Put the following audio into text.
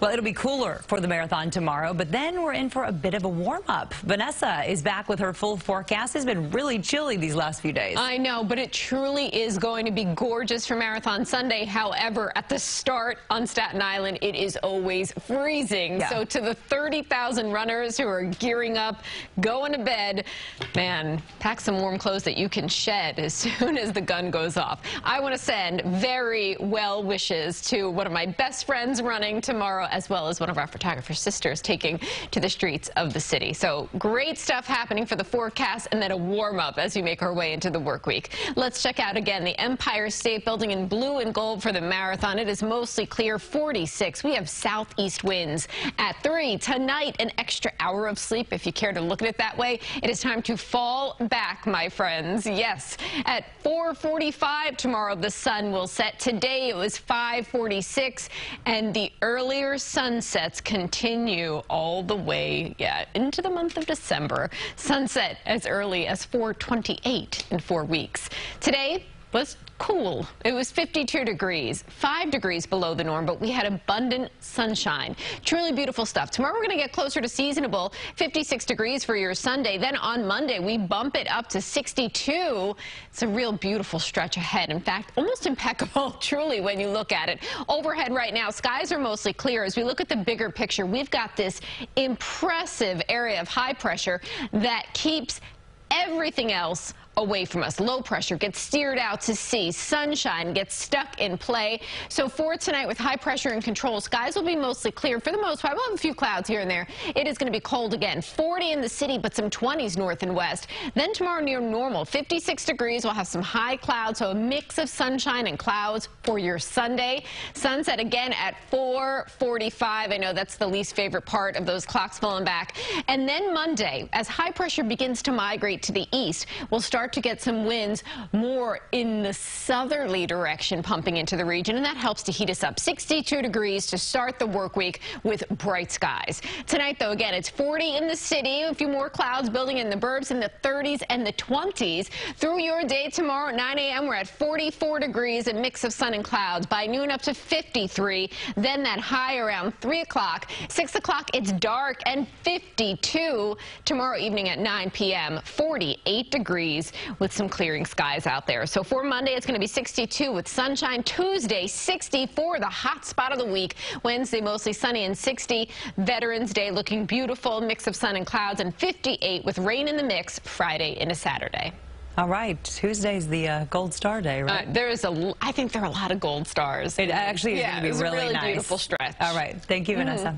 Well, it'll be cooler for the marathon tomorrow, but then we're in for a bit of a warm-up. Vanessa is back with her full forecast. It's been really chilly these last few days. I know, but it truly is going to be gorgeous for Marathon Sunday. However, at the start on Staten Island, it is always freezing. Yeah. So to the 30,000 runners who are gearing up, going to bed, man, pack some warm clothes that you can shed as soon as the gun goes off. I want to send very well wishes to one of my best friends running tomorrow, as well as one of our photographer sisters taking to the streets of the city. So great stuff happening for the forecast and then a warm up as we make our way into the work week. Let's check out again the Empire State Building in blue and gold for the marathon. It is mostly clear 46. We have southeast winds at 3. Tonight, an extra hour of sleep if you care to look at it that way. It is time to fall back, my friends. Yes, at 445 tomorrow, the sun will set. Today, it was 546, and the earlier sunsets continue all the way yeah, into the month of December. Sunset as early as 428 in four weeks. Today was cool. It was 52 degrees, 5 degrees below the norm, but we had abundant sunshine. Truly beautiful stuff. Tomorrow we're going to get closer to seasonable, 56 degrees for your Sunday. Then on Monday, we bump it up to 62. It's a real beautiful stretch ahead. In fact, almost impeccable, truly, when you look at it. Overhead right now, skies are mostly clear. As we look at the bigger picture, we've got this impressive area of high pressure that keeps everything else away from us. Low pressure gets steered out to sea. Sunshine gets stuck in play. So for tonight with high pressure and control, skies will be mostly clear for the most part. We'll have a few clouds here and there. It is going to be cold again. 40 in the city, but some 20s north and west. Then tomorrow near normal, 56 degrees. We'll have some high clouds, so a mix of sunshine and clouds for your Sunday. Sunset again at 445. I know that's the least favorite part of those clocks falling back. And then Monday, as high pressure begins to migrate to the east, we'll start to get some winds more in the southerly direction pumping into the region, and that helps to heat us up. 62 degrees to start the work week with bright skies. Tonight, though, again, it's 40 in the city, a few more clouds building in the burbs in the 30s and the 20s. Through your day tomorrow at 9 a.m., we're at 44 degrees, a mix of sun and clouds. By noon, up to 53. Then that high around 3 o'clock. 6 o'clock, it's dark and 52. Tomorrow evening at 9 p.m., 48 degrees with some clearing skies out there. So for Monday, it's going to be 62 with sunshine. Tuesday, 64, the hot spot of the week. Wednesday, mostly sunny and 60. Veterans Day looking beautiful, mix of sun and clouds, and 58 with rain in the mix Friday into Saturday. All right, Tuesday's the uh, Gold Star Day, right? Uh, there is a, I think there are a lot of gold stars. it actually is yeah, going to be really, a really nice. beautiful stretch. All right, thank you, Mm -hmm. Vanessa.